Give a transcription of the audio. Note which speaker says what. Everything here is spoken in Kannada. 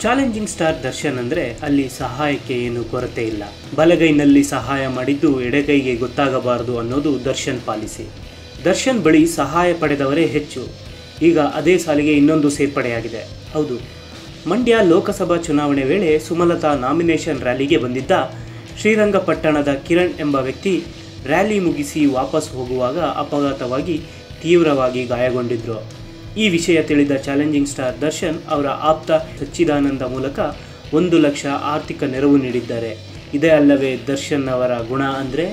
Speaker 1: ಚಾಲೆಂಜಿಂಗ್ ಸ್ಟಾರ್ ದರ್ಶನ್ ಅಂದರೆ ಅಲ್ಲಿ ಸಹಾಯಕ್ಕೆ ಏನು ಕೊರತೆ ಇಲ್ಲ. ಬಲಗೈನಲ್ಲಿ ಸಹಾಯ ಮಾಡಿದ್ದು ಎಡಗೈಗೆ ಗೊತ್ತಾಗಬಾರದು ಅನ್ನೋದು ದರ್ಶನ್ ಪಾಲಿಸಿ. ದರ್ಶನ್ ಬಳಿ ಸಹಾಯ ಪಡೆದವರೇ ಹೆಚ್ಚು. ಈಗ ಅದೇ ಸಾಲಿಗೆ ಇನ್ನೊಂದು ಸೇರ್ಪಡೆಯಾಗಿದೆ. ಹೌದು. ಮಂಡ್ಯ ಲೋಕಸಭಾ ಚುನಾವಣೆ ವೇಳೆ ಸುಮಲತಾ ನಾಮಿನೇಷನ್ ರ್ಯಾಲಿಗೆ ಬಂದಿದ್ದ ಶ್ರೀರಂಗಪಟ್ಟಣದ ಕಿರಣ್ ಎಂಬ ವ್ಯಕ್ತಿ ರ್ಯಾಲಿ ಮುಗಿಸಿ ವಾಪಸ್ ಹೋಗುವಾಗ ಅಪಘಾತವಾಗಿ ತೀವ್ರವಾಗಿ ಗಾಯಗೊಂಡಿದ್ರು. ಈ ವಿಷಯ ತಿಳಿದ ಚಾಲೆಂಜಿಂಗ್ ಸ್ಟಾರ್ ದರ್ಶನ್ ಅವರ ಆಪ್ತ ಸಚ್ಚಿದಾನಂದ ಮೂಲಕ ಒಂದು ಲಕ್ಷ ಆರ್ಥಿಕ ನೆರವು ನೀಡಿದ್ದಾರೆ. ಇದೇ ಅಲ್ಲವೇ ದರ್ಶನ್ ಅವರ ಗುಣ ಅಂದರೆ